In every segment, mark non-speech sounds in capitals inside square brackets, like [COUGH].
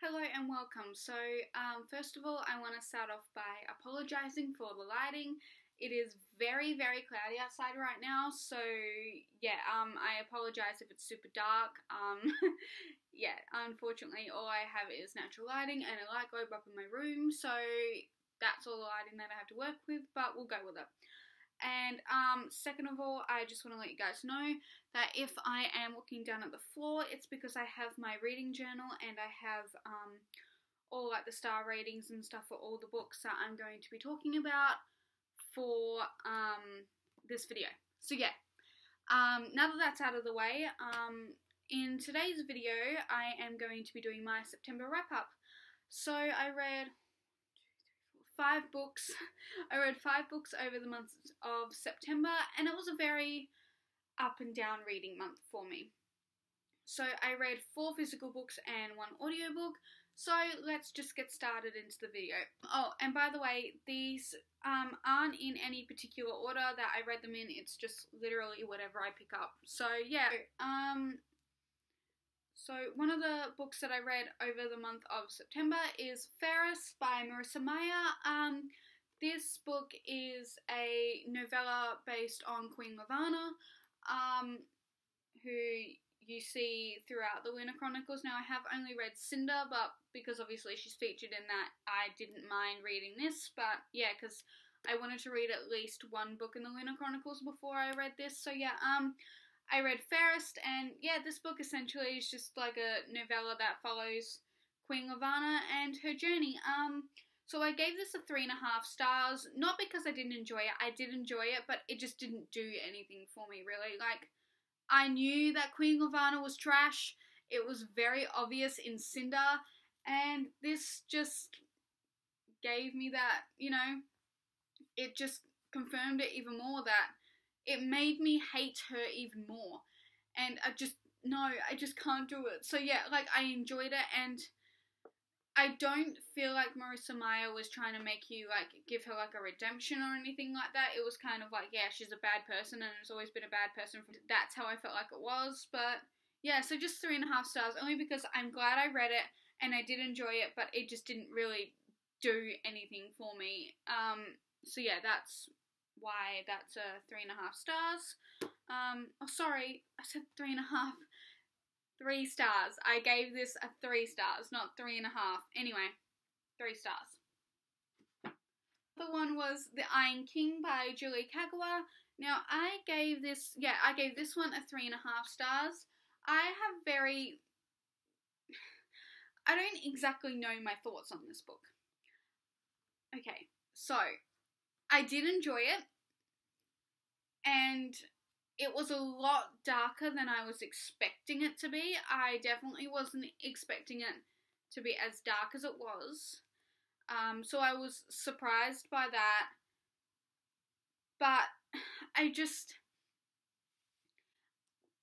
Hello and welcome. So, um, first of all, I want to start off by apologizing for the lighting. It is very, very cloudy outside right now, so yeah, um, I apologize if it's super dark. Um, [LAUGHS] yeah, unfortunately, all I have is natural lighting and a light globe up in my room, so that's all the lighting that I have to work with, but we'll go with it. And um, second of all, I just want to let you guys know that if I am looking down at the floor, it's because I have my reading journal and I have um, all like the star ratings and stuff for all the books that I'm going to be talking about for um, this video. So yeah, um, now that that's out of the way, um, in today's video, I am going to be doing my September wrap up. So I read five books. I read five books over the month of September, and it was a very up and down reading month for me. So I read four physical books and one audiobook. So let's just get started into the video. Oh, and by the way, these um, aren't in any particular order that I read them in. It's just literally whatever I pick up. So yeah, um, so, one of the books that I read over the month of September is Fairest by Marissa Meyer. Um, this book is a novella based on Queen Levana, um, who you see throughout the Lunar Chronicles. Now, I have only read Cinder, but because obviously she's featured in that, I didn't mind reading this. But yeah, because I wanted to read at least one book in the Lunar Chronicles before I read this. So yeah, um, I read Fairest, and yeah, this book essentially is just like a novella that follows Queen Levana and her journey. Um, so I gave this a three and a half stars, not because I didn't enjoy it, I did enjoy it, but it just didn't do anything for me really. Like, I knew that Queen Levana was trash, it was very obvious in Cinder, and this just gave me that, you know, it just confirmed it even more that it made me hate her even more. And I just, no, I just can't do it. So yeah, like I enjoyed it and I don't feel like Marissa Meyer was trying to make you like give her like a redemption or anything like that. It was kind of like, yeah, she's a bad person and has always been a bad person. That's how I felt like it was. But yeah, so just three and a half stars, only because I'm glad I read it and I did enjoy it, but it just didn't really do anything for me. Um, so yeah, that's why that's a three and a half stars. Um, oh, sorry, I said three and a half. Three stars. I gave this a three stars, not three and a half. Anyway, three stars. The one was The Iron King by Julie Kagawa. Now, I gave this, yeah, I gave this one a three and a half stars. I have very, [SIGHS] I don't exactly know my thoughts on this book. Okay, so I did enjoy it, and it was a lot darker than I was expecting it to be. I definitely wasn't expecting it to be as dark as it was. Um, so I was surprised by that. But [SIGHS] I just.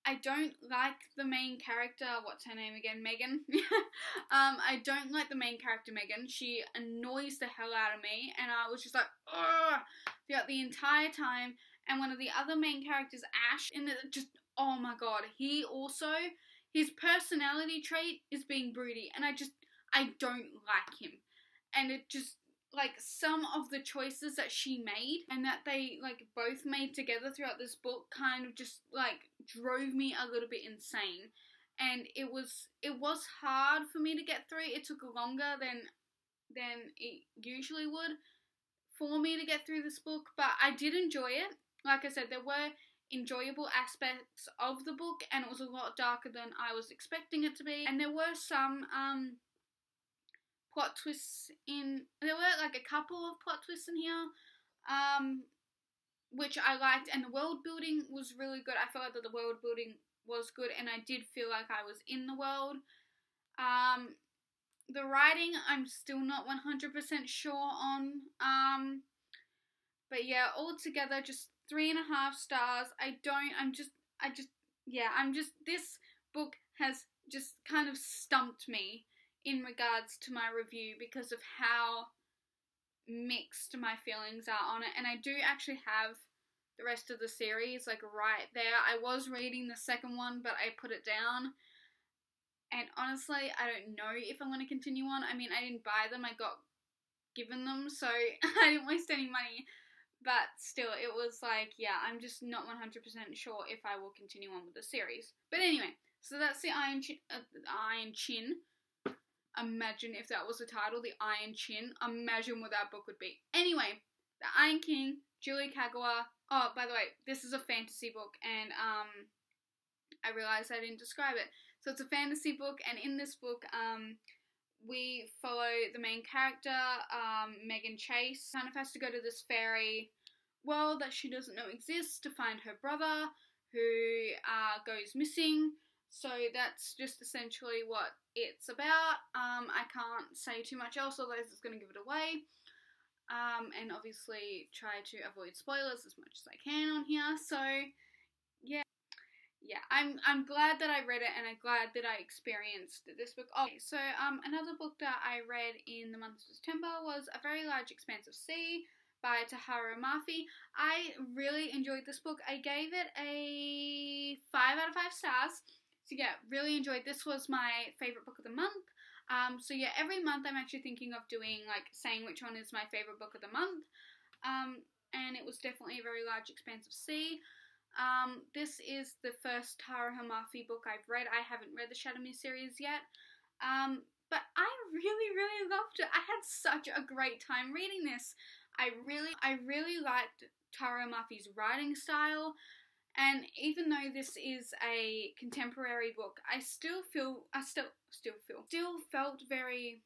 I don't like the main character. What's her name again? Meghan. [LAUGHS] um, I don't like the main character, Meghan. She annoys the hell out of me, and I was just like, ugh, throughout the entire time. And one of the other main characters, Ash, and it just, oh my god, he also, his personality trait is being broody, and I just, I don't like him. And it just, like some of the choices that she made and that they like both made together throughout this book kind of just like drove me a little bit insane. And it was it was hard for me to get through. It took longer than than it usually would for me to get through this book but I did enjoy it. Like I said there were enjoyable aspects of the book and it was a lot darker than I was expecting it to be. And there were some um plot twists in there were like a couple of plot twists in here um which I liked and the world building was really good. I felt that the world building was good and I did feel like I was in the world. Um the writing I'm still not 100% sure on. Um but yeah, all together just three and a half stars. I don't I'm just I just yeah, I'm just this book has just kind of stumped me in regards to my review because of how mixed my feelings are on it. And I do actually have the rest of the series like right there. I was reading the second one, but I put it down. And honestly, I don't know if I'm to continue on. I mean, I didn't buy them, I got given them, so [LAUGHS] I didn't waste any money. But still, it was like, yeah, I'm just not 100% sure if I will continue on with the series. But anyway, so that's the Iron Chin. Uh, Iron Chin. Imagine if that was the title, the Iron Chin. Imagine what that book would be. Anyway, the Iron King, Julie Kagawa. Oh, by the way, this is a fantasy book, and um, I realized I didn't describe it. So it's a fantasy book, and in this book, um, we follow the main character, um, Meghan Chase, kind of has to go to this fairy world that she doesn't know exists to find her brother who uh, goes missing. So that's just essentially what it's about. Um, I can't say too much else, otherwise it's going to give it away. Um, and obviously try to avoid spoilers as much as I can on here. So yeah, yeah, I'm I'm glad that I read it and I'm glad that I experienced this book. Okay, so um another book that I read in the month of September was A Very Large Expanse of Sea by Tahereh Mafi. I really enjoyed this book. I gave it a five out of five stars. So yeah, really enjoyed. This was my favorite book of the month. Um, so yeah, every month I'm actually thinking of doing like saying which one is my favorite book of the month. Um, and it was definitely a very large expanse of sea. Um, this is the first Tara Mafi book I've read. I haven't read the Shatter Me series yet. Um, but I really, really loved it. I had such a great time reading this. I really, I really liked Tara Mafi's writing style. And even though this is a contemporary book, I still feel, I still, still feel, still felt very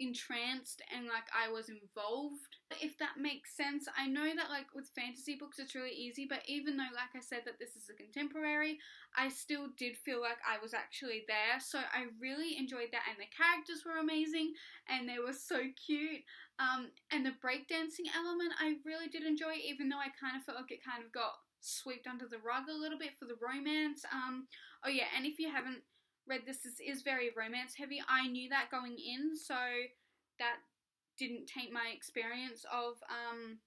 entranced and like I was involved. If that makes sense. I know that like with fantasy books it's really easy, but even though like I said that this is a contemporary, I still did feel like I was actually there. So I really enjoyed that and the characters were amazing and they were so cute. Um and the breakdancing element I really did enjoy even though I kind of felt like it kind of got swept under the rug a little bit for the romance. Um oh yeah, and if you haven't read this, this is very romance heavy. I knew that going in, so that didn't taint my experience of um,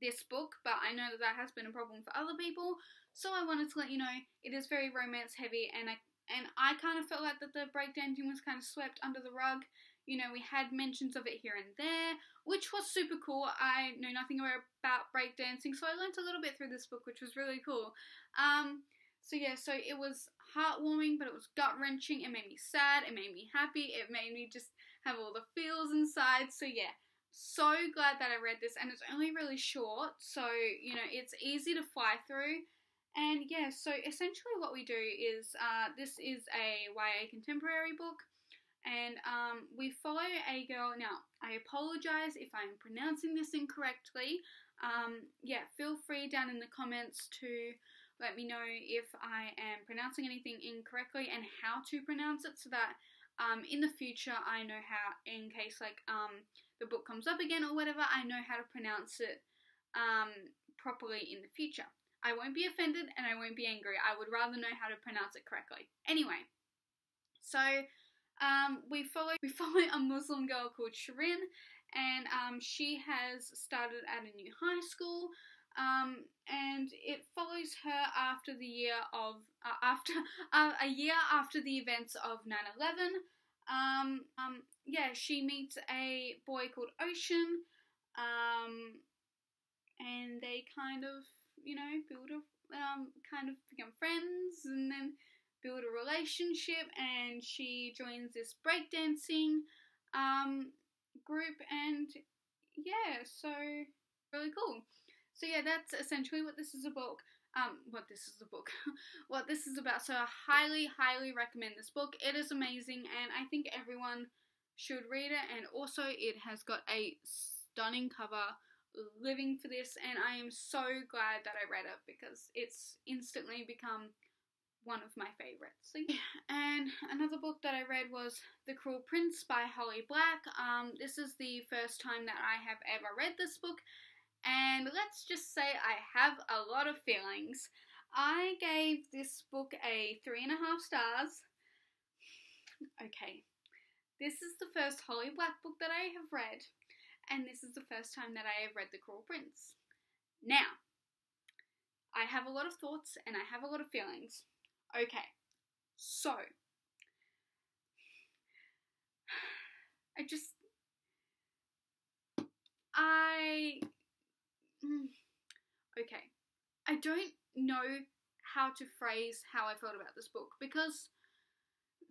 this book, but I know that that has been a problem for other people. So I wanted to let you know it is very romance heavy, and I and I kind of felt like that the breakdancing was kind of swept under the rug. You know, we had mentions of it here and there, which was super cool. I know nothing about breakdancing, so I learned a little bit through this book, which was really cool. Um, so yeah, so it was heartwarming, but it was gut wrenching. It made me sad. It made me happy. It made me just have all the feels inside. So yeah, so glad that I read this, and it's only really short, so you know it's easy to fly through. And yeah, so essentially what we do is uh, this is a YA contemporary book, and um, we follow a girl. Now, I apologize if I'm pronouncing this incorrectly. Um, yeah, feel free down in the comments to let me know if I am pronouncing anything incorrectly and how to pronounce it so that um, in the future I know how, in case like um, the book comes up again or whatever, I know how to pronounce it um, properly in the future. I won't be offended and I won't be angry. I would rather know how to pronounce it correctly. Anyway, so um, we follow we [LAUGHS] follow a Muslim girl called Shirin, and um, she has started at a new high school. Um, and it follows her after the year of uh, after [LAUGHS] uh, a year after the events of 9/11. Um, um, yeah, she meets a boy called Ocean, um, and they kind of, you know, build a um, kind of become friends, and then build a relationship. And she joins this breakdancing um, group, and yeah, so really cool. So yeah, that's essentially what this is about. Um, what this is a book, [LAUGHS] what this is about. So I highly, highly recommend this book. It is amazing, and I think everyone should read it. And also, it has got a stunning cover. Living for this, and I am so glad that I read it because it's instantly become one of my favorites. So, [LAUGHS] yeah. And another book that I read was The Cruel Prince by Holly Black. Um, this is the first time that I have ever read this book, and let's just say I have a lot of feelings. I gave this book a three and a half stars. Okay, this is the first Holly Black book that I have read, and this is the first time that I have read The Cruel Prince. Now, I have a lot of thoughts and I have a lot of feelings. Okay, so [SIGHS] I just I mm, okay, I don't know how to phrase how I felt about this book because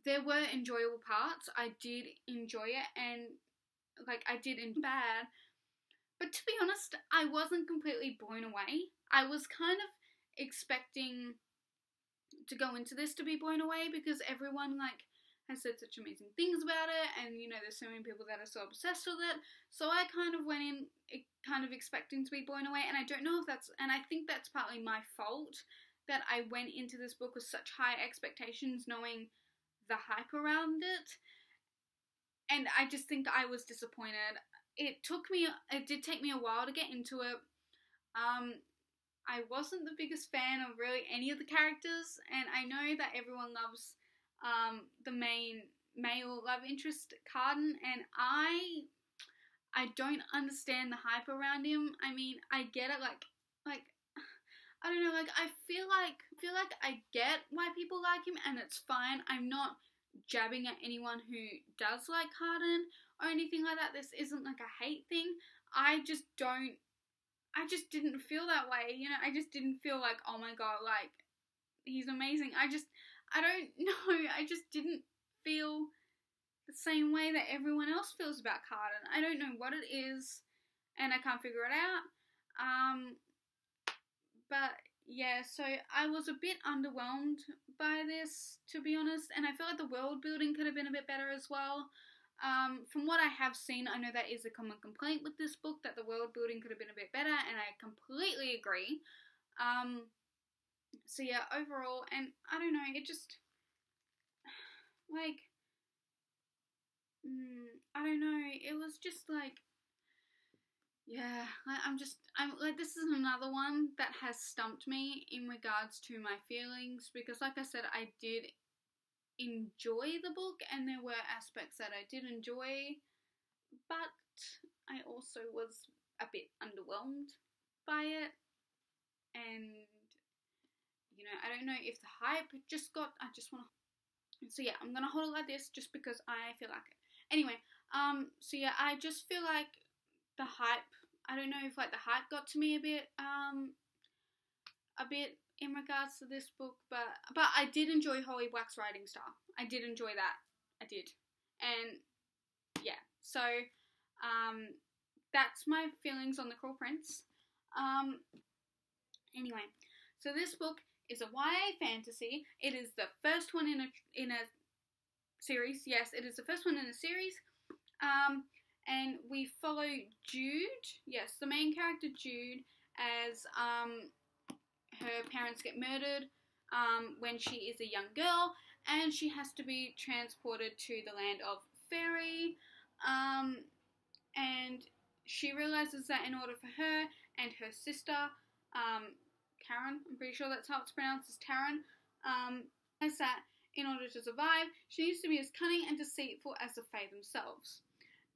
there were enjoyable parts. I did enjoy it and like I did in bad. But to be honest, I wasn't completely blown away. I was kind of expecting to go into this to be blown away because everyone like has said such amazing things about it and you know there's so many people that are so obsessed with it. So i kind of went in kind of expecting to be blown away and i don't know if that's and i think that's partly my fault that i went into this book with such high expectations knowing the hype around it. And i just think i was disappointed. It took me it did take me a while to get into it. Um I wasn't the biggest fan of really any of the characters, and I know that everyone loves um, the main male love interest, Cardan, and I I don't understand the hype around him. I mean, I get it, like like [SIGHS] I don't know, like I feel like feel like I get why people like him, and it's fine. I'm not jabbing at anyone who does like Cardan or anything like that. This isn't like a hate thing. I just don't I just didn't feel that way. You know, I just didn't feel like, oh my god, like he's amazing. I just I don't [LAUGHS] know. I just didn't feel the same way that everyone else feels about Cardan. I don't know what it is and I can't figure it out. Um but yeah, so I was a bit underwhelmed by this, to be honest, and I feel like the world building could have been a bit better as well. Um, from what I have seen, I know that is a common complaint with this book that the world building could have been a bit better, and I completely agree. Um, so yeah, overall, and I don't know, it just [SIGHS] like mm, I don't know, it was just like yeah, I'm just I'm like this is another one that has stumped me in regards to my feelings because like I said I did enjoy the book, and there were aspects that I did enjoy, but I also was a bit underwhelmed by it. And, you know, I don't know if the hype just got, I just want to. So, yeah, I'm gonna hold it like this just because I feel like it. Anyway, um, so yeah, I just feel like the hype, I don't know if like the hype got to me a bit, um, a bit in regards to this book, but but I did enjoy Holly Black's writing style. I did enjoy that. I did, and yeah. So um, that's my feelings on the Cruel Prince. Um, anyway, so this book is a YA fantasy. It is the first one in a in a series. Yes, it is the first one in a series. Um, and we follow Jude. Yes, the main character Jude as um her parents get murdered um, when she is a young girl, and she has to be transported to the land of Fairy. Um, and she realizes that in order for her and her sister, um, Karen, I'm pretty sure that's how it's pronounced, is Taryn, um, is that in order to survive, she needs to be as cunning and deceitful as the Fae themselves.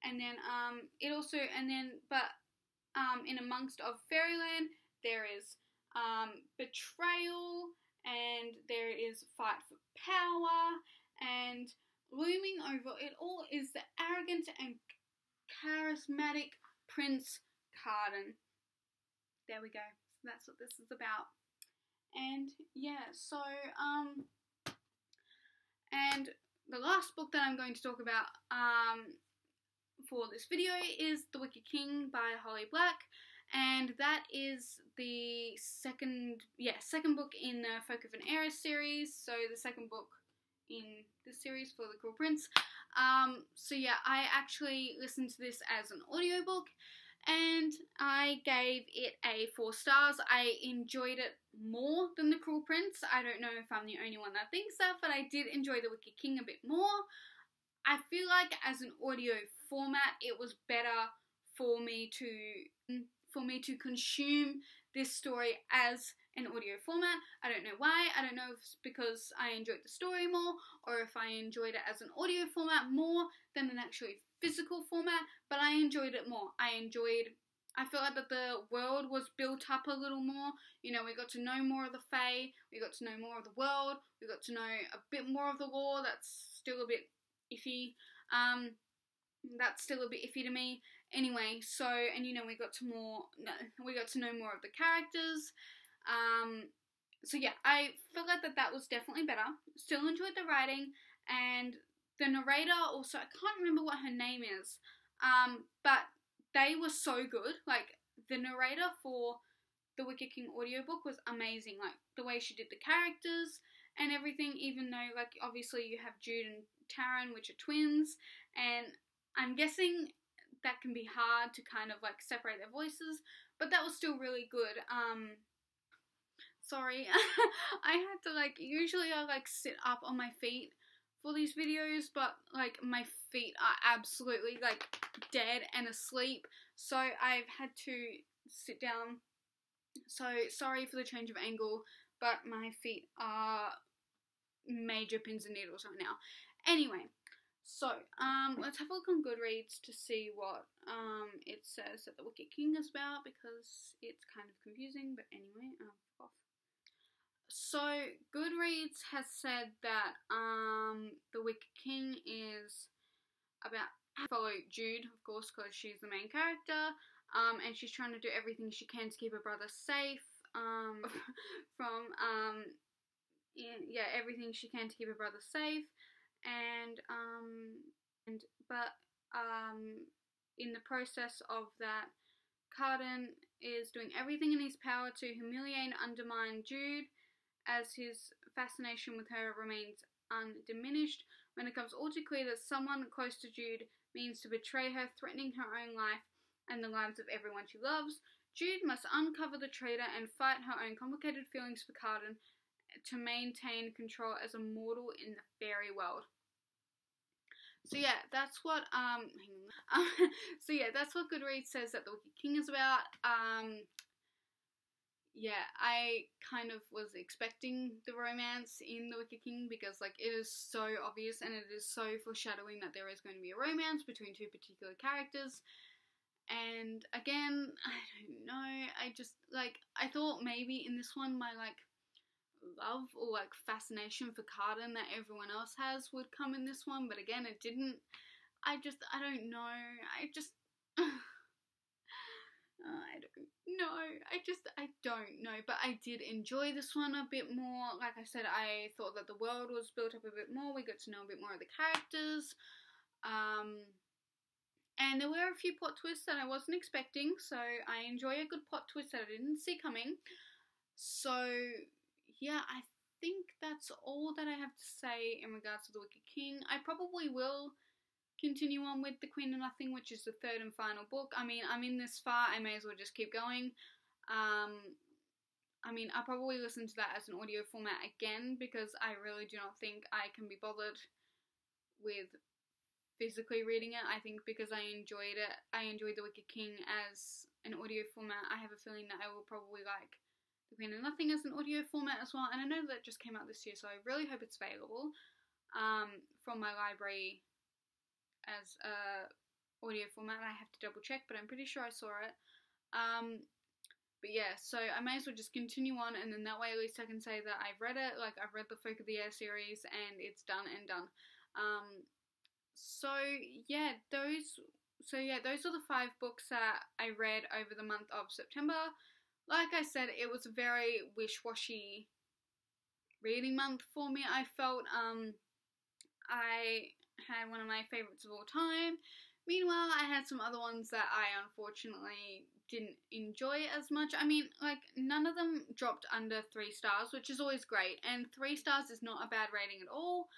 And then um, it also, and then, but um, in amongst of Fairyland, there is um, betrayal, and there is fight for power, and looming over it all is the arrogant and charismatic Prince Cardan. There we go. So that's what this is about. And yeah, so um and the last book that I'm going to talk about um for this video is The Wicked King by Holly Black and that is the second, yeah, second book in the Folk of Aneris series. So the second book in the series for the Cruel Prince. Um, so yeah, I actually listened to this as an audiobook and I gave it a four stars. I enjoyed it more than The Cruel Prince. I don't know if I'm the only one that thinks that, but I did enjoy The Wicked King a bit more. I feel like as an audio format, it was better for me to for me to consume this story as an audio format. I don't know why. I don't know if it's because I enjoyed the story more or if I enjoyed it as an audio format more than an actually physical format, but I enjoyed it more. I enjoyed I feel like that the world was built up a little more. You know, we got to know more of the Fae, we got to know more of the world, we got to know a bit more of the lore that's still a bit iffy. Um, that's still a bit iffy to me. Anyway, so and you know we got to more no, we got to know more of the characters. Um, so yeah, I felt like that that was definitely better. Still enjoyed the writing and the narrator. Also, I can't remember what her name is. Um, but they were so good. Like the narrator for the Wicked King audiobook was amazing. Like the way she did the characters and everything, even though like obviously you have Jude and Taryn, which are twins, and I'm guessing that can be hard to kind of like separate their voices, but that was still really good. Um sorry. [LAUGHS] I had to like usually I like sit up on my feet for these videos, but like my feet are absolutely like dead and asleep. So I've had to sit down. So sorry for the change of angle, but my feet are major pins and needles right now. Anyway, so um, let's have a look on Goodreads to see what um, it says that the Wicked King is about because it's kind of confusing. But anyway, um. So Goodreads has said that um, the Wicked King is about follow Jude, of course, because she's the main character, um, and she's trying to do everything she can to keep her brother safe um, [LAUGHS] from, um, yeah, everything she can to keep her brother safe, and um, and but um, in the process of that, Cardan is doing everything in his power to humiliate and undermine Jude, as his fascination with her remains undiminished. When it comes all too clear that someone close to Jude means to betray her, threatening her own life and the lives of everyone she loves. Jude must uncover the traitor and fight her own complicated feelings for Cardan to maintain control as a mortal in the fairy world. So yeah, that's what um, [LAUGHS] so yeah, that's what Goodreads says that the Wicked King is about. Um, yeah, I kind of was expecting the romance in The Wicked King because, like, it is so obvious and it is so foreshadowing that there is going to be a romance between two particular characters. And again, [LAUGHS] I don't know. I just, like, I thought maybe in this one my, like, love or, like, fascination for Cardan that everyone else has would come in this one, but again, it didn't. I just, I don't know. I just. [SIGHS] I don't know. I just, I don't know. But I did enjoy this one a bit more. Like I said, I thought that the world was built up a bit more. We got to know a bit more of the characters. Um, and there were a few plot twists that I wasn't expecting. So I enjoy a good plot twist that I didn't see coming. So, yeah, I think that's all that I have to say in regards to The Wicked King. I probably will continue on with The Queen of Nothing, which is the third and final book. I mean, I'm in this far, I may as well just keep going. Um, I mean, I'll probably listen to that as an audio format again because I really do not think I can be bothered with physically reading it. I think because I enjoyed it, I enjoyed The Wicked King as an audio format. I have a feeling that I will probably like The Queen of Nothing as an audio format as well. And I know that just came out this year, so I really hope it's available um, from my library as a audio format. I have to double check, but I'm pretty sure I saw it. Um, but yeah, so I may as well just continue on, and then that way at least I can say that I've read it. Like I've read the Folk of the Air series, and it's done and done. Um, so yeah, those. So yeah, those are the five books that I read over the month of September. Like I said, it was a very wish-washy reading month for me. I felt um, I had one of my favorites of all time. Meanwhile, I had some other ones that I unfortunately didn't enjoy as much. I mean, like, none of them dropped under three stars, which is always great. And three stars is not a bad rating at all.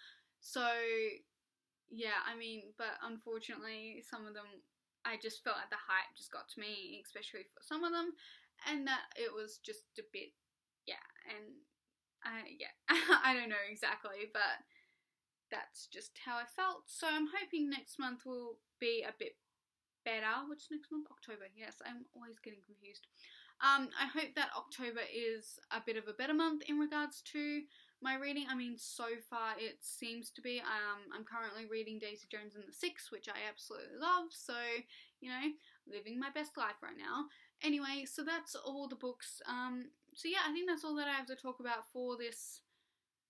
So, yeah, I mean, but unfortunately, some of them, I just felt like the hype just got to me, especially for some of them. And that it was just a bit, yeah, and I, yeah, [LAUGHS] I don't know exactly, but that's just how I felt. So I'm hoping next month will be a bit better. Which next month? October. Yes, I'm always getting confused. Um, I hope that October is a bit of a better month in regards to my reading. I mean, so far it seems to be. Um, I'm currently reading Daisy Jones and the Six, which I absolutely love. So, you know, living my best life right now. Anyway, so that's all the books. Um, so yeah, I think that's all that I have to talk about for this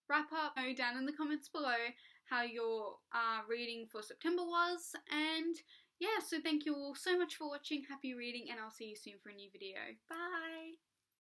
wrap up. Know down in the comments below how your uh, reading for September was. And yeah, so thank you all so much for watching. Happy reading, and I'll see you soon for a new video. Bye!